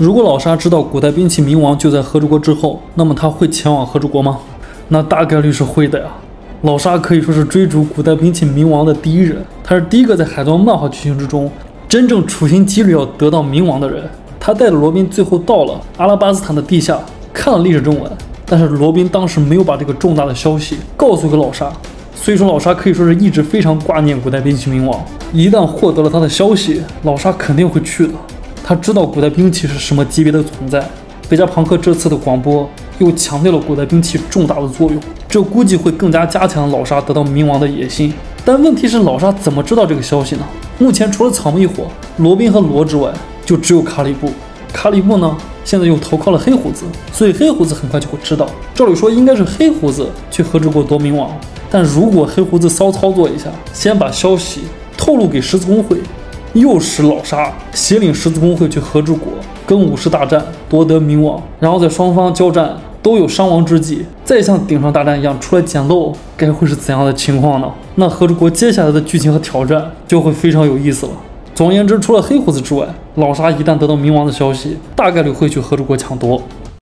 如果老沙知道古代兵器冥王就在和之国之后，那么他会前往和之国吗？那大概率是会的呀。老沙可以说是追逐古代兵器冥王的第一人，他是第一个在海贼漫画剧情之中真正处心积虑要得到冥王的人。他带着罗宾最后到了阿拉巴斯坦的地下，看了历史正文，但是罗宾当时没有把这个重大的消息告诉给老沙，所以说老沙可以说是一直非常挂念古代兵器冥王。一旦获得了他的消息，老沙肯定会去的。他知道古代兵器是什么级别的存在。贝加庞克这次的广播又强调了古代兵器重大的作用，这估计会更加加强老沙得到冥王的野心。但问题是，老沙怎么知道这个消息呢？目前除了草木一伙、罗宾和罗之外，就只有卡里布。卡里布呢，现在又投靠了黑胡子，所以黑胡子很快就会知道。照理说应该是黑胡子去和之国夺冥王，但如果黑胡子骚操作一下，先把消息透露给十字工会，诱使老沙携领十字工会去和之国。跟武士大战夺得冥王，然后在双方交战都有伤亡之际，再像顶上大战一样出来捡漏，该会是怎样的情况呢？那和之国接下来的剧情和挑战就会非常有意思了。总而言之，除了黑胡子之外，老沙一旦得到冥王的消息，大概率会去和之国抢夺。